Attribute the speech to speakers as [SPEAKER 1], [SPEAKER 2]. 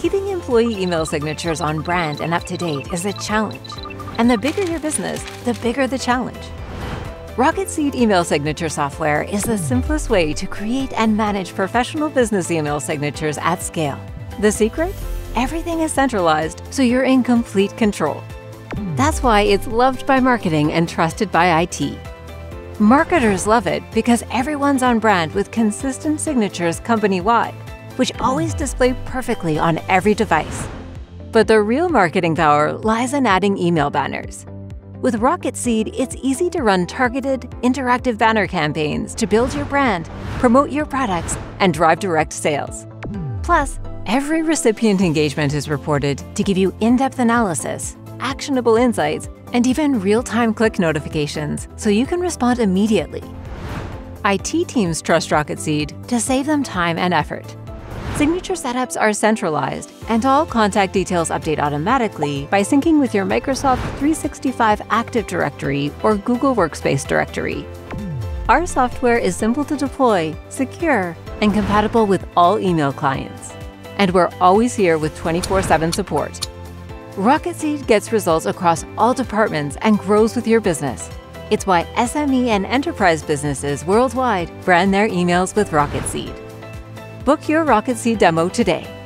[SPEAKER 1] Keeping employee email signatures on brand and up to date is a challenge. And the bigger your business, the bigger the challenge. Rocketseed email signature software is the simplest way to create and manage professional business email signatures at scale. The secret? Everything is centralized, so you're in complete control. That's why it's loved by marketing and trusted by IT. Marketers love it because everyone's on brand with consistent signatures company wide, which always display perfectly on every device. But the real marketing power lies in adding email banners. With Rocketseed, it's easy to run targeted, interactive banner campaigns to build your brand, promote your products, and drive direct sales. Plus, every recipient engagement is reported to give you in-depth analysis, actionable insights, and even real-time click notifications so you can respond immediately. IT teams trust Rocketseed to save them time and effort. Signature setups are centralized, and all contact details update automatically by syncing with your Microsoft 365 Active Directory or Google Workspace directory. Our software is simple to deploy, secure, and compatible with all email clients. And we're always here with 24 7 support. Rocketseed gets results across all departments and grows with your business. It's why SME and enterprise businesses worldwide brand their emails with Rocketseed. Book your Rocketseed demo today